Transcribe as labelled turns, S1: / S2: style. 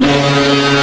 S1: Yeah.